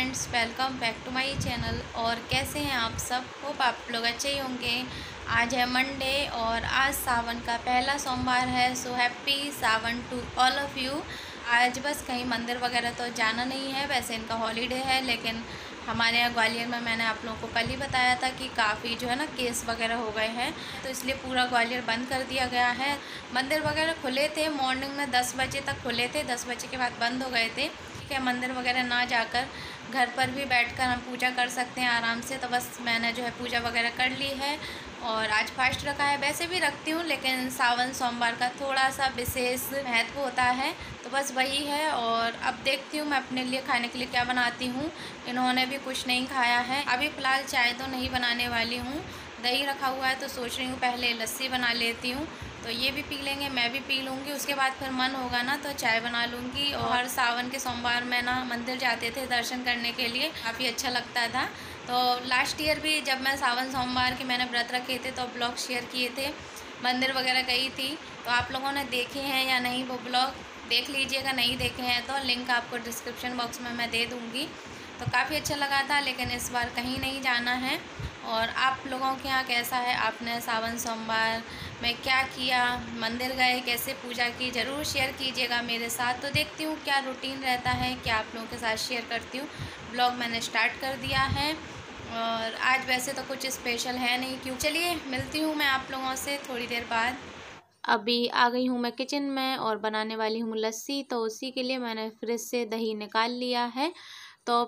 Welcome back to my channel और कैसे हैं आप सब? होप आप लोग अच्छे ही होंगे। आज है मंडे और आज सावन का पहला सोमवार है। So happy Sawan to all of you आज बस कहीं मंदिर वगैरह तो जाना नहीं है। वैसे इनका हॉलीडे है, लेकिन हमारे यहाँ ग्वालियर में मैंने आप लोगों को कल ही बताया था कि काफ़ी जो है ना केस वगैरह हो गए हैं। तो इसलिए पूरा ग्वालियर बंद कर दिया गया है। मंदिर वगैरह खुले थे मॉर्निंग में दस बजे तक खुले थे। दस बजे के बाद बंद हो गए थे। ठीक है मंदिर वगैरह ना जाकर घर पर भी बैठकर हम पूजा कर सकते हैं आराम से। तो बस मैंने जो है पूजा वगैरह कर ली है और आज फास्ट रखा है। वैसे भी रखती हूँ, लेकिन सावन सोमवार का थोड़ा सा विशेष महत्व होता है। तो बस वही है और अब देखती हूँ मैं अपने लिए खाने के लिए क्या बनाती हूँ। इन्होंने भी कुछ नहीं खाया है। अभी फ़िलहाल चाय तो नहीं बनाने वाली हूँ। दही रखा हुआ है तो सोच रही हूँ पहले लस्सी बना लेती हूँ। तो ये भी पी लेंगे, मैं भी पी लूँगी, उसके बाद फिर मन होगा ना तो चाय बना लूँगी। और हर सावन के सोमवार में ना मंदिर जाते थे दर्शन करने के लिए, काफ़ी अच्छा लगता था। तो लास्ट ईयर भी जब मैं सावन सोमवार की मैंने व्रत रखे थे तो ब्लॉग शेयर किए थे। मंदिर वगैरह गई थी तो आप लोगों ने देखे हैं या नहीं वो ब्लॉग देख लीजिएगा, नहीं देखे हैं तो लिंक आपको डिस्क्रिप्शन बॉक्स में मैं दे दूँगी। तो काफ़ी अच्छा लगा था, लेकिन इस बार कहीं नहीं जाना है। और आप लोगों के यहाँ कैसा है? आपने सावन सोमवार में क्या किया? मंदिर गए, कैसे पूजा की? ज़रूर शेयर कीजिएगा मेरे साथ। तो देखती हूँ क्या रूटीन रहता है, क्या आप लोगों के साथ शेयर करती हूँ। ब्लॉग मैंने स्टार्ट कर दिया है। और आज वैसे तो कुछ स्पेशल है नहीं, क्यों? चलिए, मिलती हूँ मैं आप लोगों से थोड़ी देर बाद। अभी आ गई हूँ मैं किचन में और बनाने वाली हूँ लस्सी। तो उसी के लिए मैंने फ्रिज से दही निकाल लिया है। तो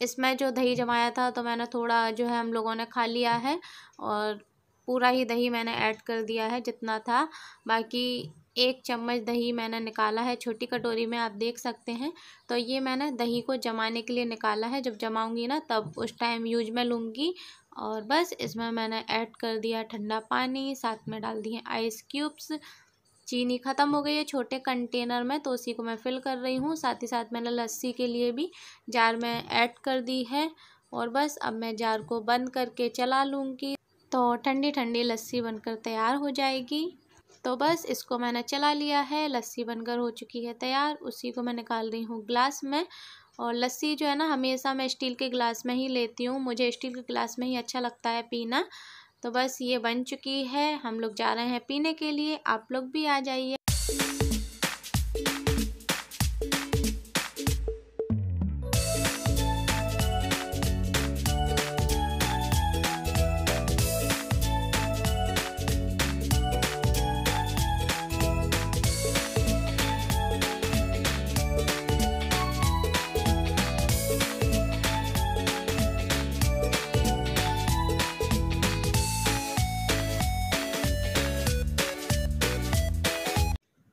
इसमें जो दही जमाया था तो मैंने थोड़ा जो है हम लोगों ने खा लिया है और पूरा ही दही मैंने ऐड कर दिया है जितना था। बाकी एक चम्मच दही मैंने निकाला है, छोटी कटोरी में आप देख सकते हैं। तो ये मैंने दही को जमाने के लिए निकाला है। जब जमाऊँगी ना तब उस टाइम यूज़ में लूँगी और बस इसमें मैंने ऐड कर दिया ठंडा पानी, साथ में डाल दिए आइस क्यूब्स चीनी ख़त्म हो गई है छोटे कंटेनर में तो उसी को मैं फ़िल कर रही हूँ। साथ ही साथ मैंने लस्सी के लिए भी जार में ऐड कर दी है और बस अब मैं जार को बंद करके चला लूँगी। तो ठंडी ठंडी लस्सी बनकर तैयार हो जाएगी। तो बस इसको मैंने चला लिया है, लस्सी बनकर हो चुकी है तैयार। उसी को मैं निकाल रही हूँ ग्लास में और लस्सी जो है ना, हमेशा मैं स्टील के गिलास में ही लेती हूँ। मुझे स्टील के गिलास में ही अच्छा लगता है पीना। तो बस ये बन चुकी है। हम लोग जा रहे हैं पीने के लिए। आप लोग भी आ जाइए।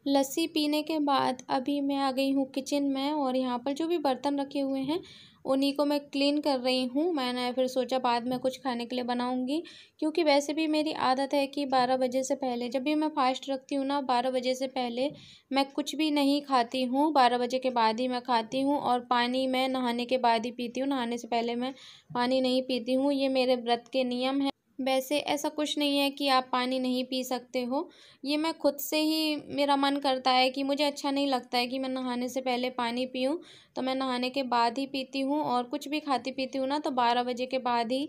लस्सी पीने के बाद अभी मैं आ गई हूँ किचन में और यहाँ पर जो भी बर्तन रखे हुए हैं, उन्हीं को मैं क्लीन कर रही हूँ। मैंने फिर सोचा बाद में कुछ खाने के लिए बनाऊँगी, क्योंकि वैसे भी मेरी आदत है कि बारह बजे से पहले, जब भी मैं फास्ट रखती हूँ ना, बारह बजे से पहले मैं कुछ भी नहीं खाती हूँ। बारह बजे के बाद ही मैं खाती हूँ और पानी मैं नहाने के बाद ही पीती हूँ। नहाने से पहले मैं पानी नहीं पीती हूँ। ये मेरे व्रत के नियम हैं। वैसे ऐसा कुछ नहीं है कि आप पानी नहीं पी सकते हो। ये मैं खुद से ही, मेरा मन करता है कि मुझे अच्छा नहीं लगता है कि मैं नहाने से पहले पानी पीऊँ तो मैं नहाने के बाद ही पीती हूँ और कुछ भी खाती पीती हूँ ना तो बारह बजे के बाद ही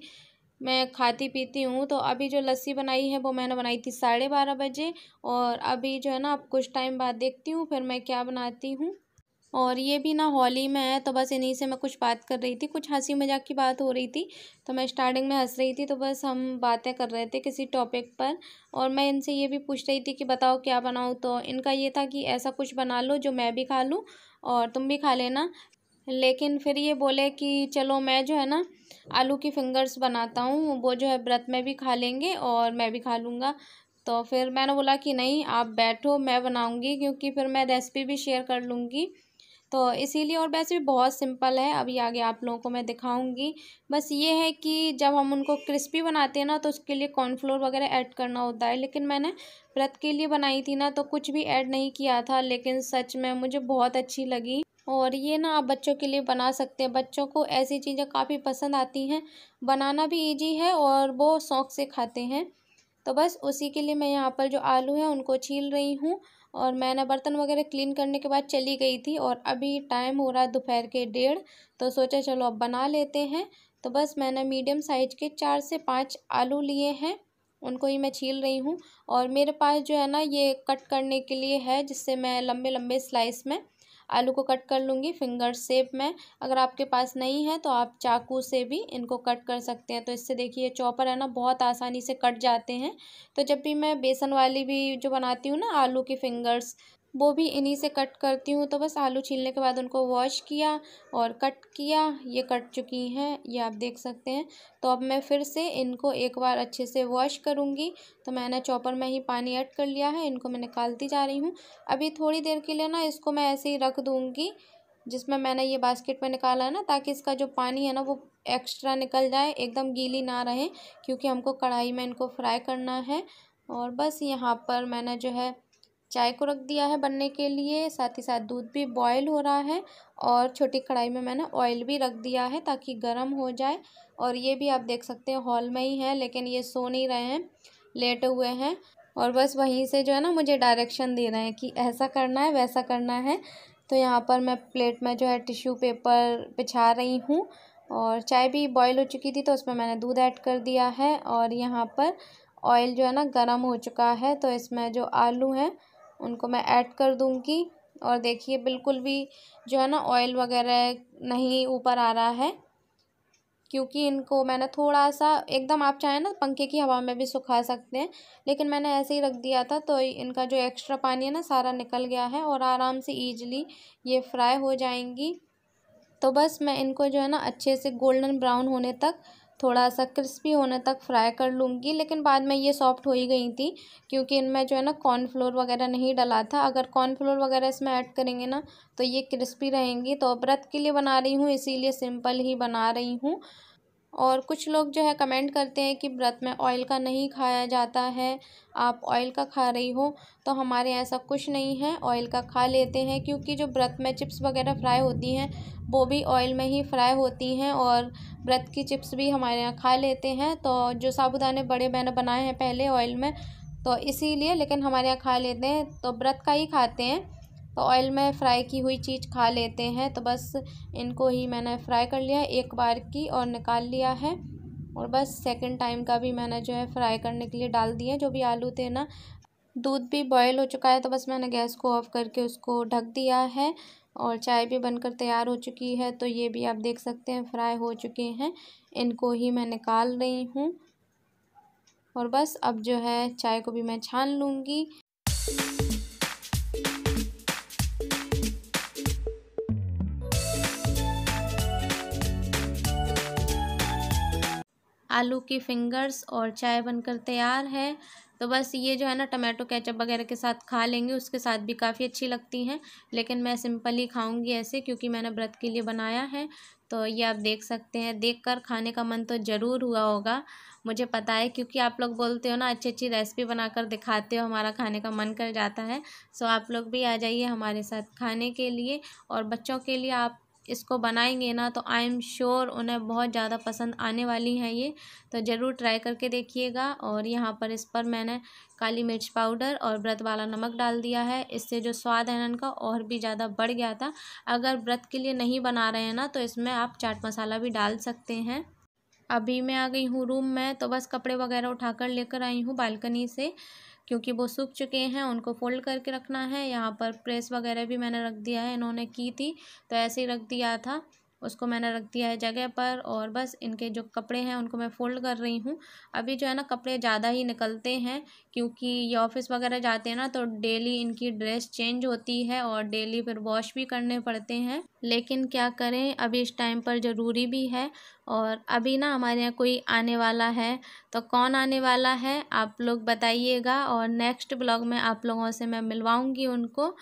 मैं खाती पीती हूँ। तो अभी जो लस्सी बनाई है, वो मैंने बनाई थी साढ़े बारह बजे और अभी जो है ना, अब कुछ टाइम बाद देखती हूँ, फिर मैं क्या बनाती हूँ। और ये भी ना हॉली में है तो बस इन्हीं से मैं कुछ बात कर रही थी, कुछ हँसी मज़ाक की बात हो रही थी तो मैं स्टार्टिंग में हंस रही थी तो बस हम बातें कर रहे थे किसी टॉपिक पर, और मैं इनसे ये भी पूछ रही थी कि बताओ क्या बनाऊँ तो इनका ये था कि ऐसा कुछ बना लो जो मैं भी खा लूँ और तुम भी खा लेना। लेकिन फिर ये बोले कि चलो मैं जो है ना आलू की फिंगर्स बनाता हूँ, वो जो है व्रत में भी खा लेंगे और मैं भी खा लूँगा। तो फिर मैंने बोला कि नहीं, आप बैठो, मैं बनाऊँगी, क्योंकि फिर मैं रेसिपी भी शेयर कर लूँगी। तो इसीलिए और वैसे भी बहुत सिंपल है। अभी आगे आप लोगों को मैं दिखाऊँगी। बस ये है कि जब हम उनको क्रिस्पी बनाते हैं ना तो उसके लिए कॉर्नफ्लोर वगैरह ऐड करना होता है। लेकिन मैंने व्रत के लिए बनाई थी ना तो कुछ भी ऐड नहीं किया था, लेकिन सच में मुझे बहुत अच्छी लगी। और ये ना, आप बच्चों के लिए बना सकते हैं। बच्चों को ऐसी चीज़ें काफ़ी पसंद आती हैं। बनाना भी ईजी है और वो शौक़ से खाते हैं। तो बस उसी के लिए मैं यहाँ पर जो आलू हैं उनको छील रही हूँ और मैंने बर्तन वगैरह क्लीन करने के बाद चली गई थी और अभी टाइम हो रहा है दोपहर के डेढ़ तो सोचा चलो अब बना लेते हैं। तो बस मैंने मीडियम साइज़ के चार से पाँच आलू लिए हैं, उनको ही मैं छील रही हूँ। और मेरे पास जो है ना ये कट करने के लिए है, जिससे मैं लंबे लंबे स्लाइस में आलू को कट कर लूँगी फिंगर सेप में। अगर आपके पास नहीं है तो आप चाकू से भी इनको कट कर सकते हैं। तो इससे देखिए, चॉपर है ना, बहुत आसानी से कट जाते हैं। तो जब भी मैं बेसन वाली भी जो बनाती हूँ ना, आलू की फिंगर्स वो भी इन्हीं से कट करती हूँ। तो बस आलू छीलने के बाद उनको वॉश किया और कट किया। ये कट चुकी हैं, ये आप देख सकते हैं। तो अब मैं फिर से इनको एक बार अच्छे से वॉश करूँगी। तो मैंने चॉपर में ही पानी ऐड कर लिया है। इनको मैं निकालती जा रही हूँ। अभी थोड़ी देर के लिए ना इसको मैं ऐसे ही रख दूँगी, जिसमें मैंने ये बास्केट में निकाला है ना, ताकि इसका जो पानी है ना वो एक्स्ट्रा निकल जाए, एकदम गीली ना रहे, क्योंकि हमको कढ़ाई में इनको फ्राई करना है। और बस यहाँ पर मैंने जो है चाय को रख दिया है बनने के लिए, साथ ही साथ दूध भी बॉयल हो रहा है और छोटी कढ़ाई में मैंने ऑयल भी रख दिया है ताकि गर्म हो जाए। और ये भी आप देख सकते हैं हॉल में ही है, लेकिन ये सो नहीं रहे हैं लेटे हुए हैं। और बस वहीं से जो है ना मुझे डायरेक्शन दे रहे हैं कि ऐसा करना है, वैसा करना है। तो यहाँ पर मैं प्लेट में जो है टिश्यू पेपर बिछा रही हूँ और चाय भी बॉयल हो चुकी थी तो उसमें मैंने दूध ऐड कर दिया है और यहाँ पर ऑयल जो है ना गर्म हो चुका है। तो इसमें जो आलू हैं उनको मैं ऐड कर दूँगी। और देखिए, बिल्कुल भी जो है ना ऑयल वगैरह नहीं ऊपर आ रहा है, क्योंकि इनको मैंने थोड़ा सा एकदम आप चाहें ना, पंखे की हवा में भी सुखा सकते हैं, लेकिन मैंने ऐसे ही रख दिया था तो इनका जो एक्स्ट्रा पानी है ना, सारा निकल गया है और आराम से ईजिली ये फ्राई हो जाएँगी। तो बस मैं इनको जो है ना, अच्छे से गोल्डन ब्राउन होने तक थोड़ा सा क्रिस्पी होने तक फ्राई कर लूँगी, लेकिन बाद में ये सॉफ्ट हो ही गई थी, क्योंकि इनमें जो है ना कॉर्नफ्लोर वगैरह नहीं डला था। अगर कॉर्नफ्लोर वगैरह इसमें ऐड करेंगे ना तो ये क्रिस्पी रहेंगी। तो व्रत के लिए बना रही हूँ, इसीलिए सिंपल ही बना रही हूँ। और कुछ लोग जो है कमेंट करते हैं कि व्रत में ऑयल का नहीं खाया जाता है, आप ऑयल का खा रही हो तो हमारे यहाँ ऐसा कुछ नहीं है, ऑयल का खा लेते हैं, क्योंकि जो व्रत में चिप्स वगैरह फ्राई होती हैं, वो भी ऑयल में ही फ्राई होती हैं और व्रत की चिप्स भी हमारे यहाँ खा लेते हैं तो जो साबुदाने बड़े मैंने बनाए हैं पहले ऑयल में तो इसीलिए लेकिन हमारे यहाँ खा लेते हैं तो व्रत का ही खाते हैं। तो ऑयल में फ्राई की हुई चीज़ खा लेते हैं। तो बस इनको ही मैंने फ्राई कर लिया एक बार की और निकाल लिया है। और बस सेकंड टाइम का भी मैंने जो है फ्राई करने के लिए डाल दिया जो भी आलू थे ना, दूध भी बॉयल हो चुका है। तो बस मैंने गैस को ऑफ़ करके उसको ढक दिया है। और चाय भी बनकर तैयार हो चुकी है। तो ये भी आप देख सकते हैं फ्राई हो चुके हैं। इनको ही मैं निकाल रही हूँ। और बस अब जो है चाय को भी मैं छान लूँगी। आलू की फिंगर्स और चाय बनकर तैयार है। तो बस ये जो है ना टमाटो केचप वगैरह के साथ खा लेंगे, उसके साथ भी काफ़ी अच्छी लगती हैं। लेकिन मैं सिंपल खाऊँगी ऐसे, क्योंकि मैंने व्रत के लिए बनाया है। तो ये आप देख सकते हैं देख कर खाने का मन तो ज़रूर हुआ होगा। मुझे पता है, क्योंकि आप लोग बोलते हो ना अच्छी अच्छी रेसिपी बनाकर दिखाते हो, हमारा खाने का मन कर जाता है। सो आप लोग भी आ जाइए हमारे साथ खाने के लिए, और बच्चों के लिए आप इसको बनाएँगे ना तो आई एम श्योर उन्हें बहुत ज़्यादा पसंद आने वाली हैं ये। तो ज़रूर ट्राई करके देखिएगा। और यहाँ पर इस पर मैंने काली मिर्च पाउडर और व्रत वाला नमक डाल दिया है। इससे जो स्वाद है ना इनका, और भी ज़्यादा बढ़ गया था। अगर व्रत के लिए नहीं बना रहे हैं ना तो इसमें आप चाट मसाला भी डाल सकते हैं। अभी मैं आ गई हूँ रूम में तो बस कपड़े वगैरह उठाकर लेकर आई हूँ बालकनी से। क्योंकि वो सूख चुके हैं, उनको फोल्ड करके रखना है। यहाँ पर प्रेस वगैरह भी मैंने रख दिया है, इन्होंने की थी तो ऐसे ही रख दिया था। उसको मैंने रख दिया है जगह पर और बस इनके जो कपड़े हैं उनको मैं फ़ोल्ड कर रही हूँ। अभी जो है ना कपड़े ज़्यादा ही निकलते हैं क्योंकि ये ऑफ़िस वगैरह जाते हैं ना तो डेली इनकी ड्रेस चेंज होती है और डेली फिर वॉश भी करने पड़ते हैं। लेकिन क्या करें, अभी इस टाइम पर ज़रूरी भी है और अभी ना हमारे यहाँ कोई आने वाला है तो कौन आने वाला है आप लोग बताइएगा और नेक्स्ट ब्लॉग में आप लोगों से मैं मिलवाऊँगी उनको।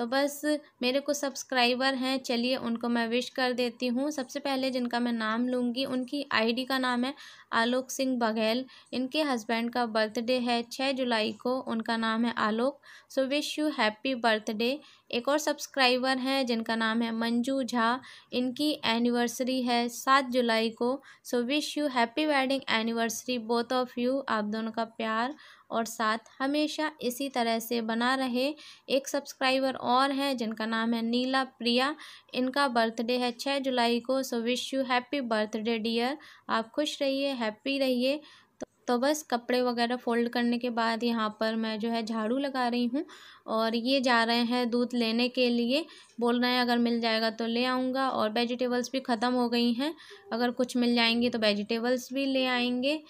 तो बस मेरे को सब्सक्राइबर हैं, चलिए उनको मैं विश कर देती हूँ। सबसे पहले जिनका मैं नाम लूँगी, उनकी आईडी का नाम है आलोक सिंह बघेल। इनके हस्बैंड का बर्थडे है छः जुलाई को। उनका नाम है Alok. So wish you happy birthday. एक और सब्सक्राइबर हैं जिनका नाम है मंजू झा। इनकी एनिवर्सरी है सात जुलाई को। So wish you happy wedding anniversary both of you आप दोनों का प्यार और साथ हमेशा इसी तरह से बना रहे। एक सब्सक्राइबर और हैं जिनका नाम है नीला प्रिया। इनका बर्थडे है छः जुलाई को। So wish you happy birthday dear आप खुश रहिए हैप्पी रहिए। तो, तो बस कपड़े वगैरह फ़ोल्ड करने के बाद यहाँ पर मैं जो है झाड़ू लगा रही हूँ और ये जा रहे हैं दूध लेने के लिए। बोल रहे हैं अगर मिल जाएगा तो ले आऊँगा। और वेजिटेबल्स भी ख़त्म हो गई हैं। अगर कुछ मिल जाएँगी तो वेजिटेबल्स भी ले आएँगे।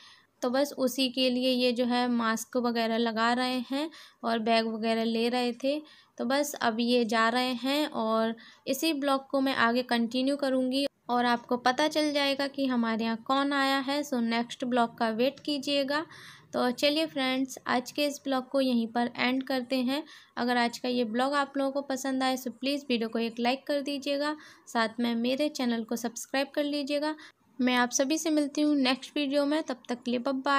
तो बस उसी के लिए ये जो है मास्क वगैरह लगा रहे हैं और बैग वगैरह ले रहे थे। तो बस अब ये जा रहे हैं और इसी ब्लॉग को मैं आगे कंटिन्यू करूँगी और आपको पता चल जाएगा कि हमारे यहाँ कौन आया है। सो नेक्स्ट ब्लॉग का वेट कीजिएगा। तो चलिए फ्रेंड्स, आज के इस ब्लॉग को यहीं पर एंड करते हैं। अगर आज का ये ब्लॉग आप लोगों को पसंद आए तो प्लीज़ वीडियो को एक लाइक कर दीजिएगा। साथ में मेरे चैनल को सब्सक्राइब कर लीजिएगा। मैं आप सभी से मिलती हूँ नेक्स्ट वीडियो में तब तक के लिए बाय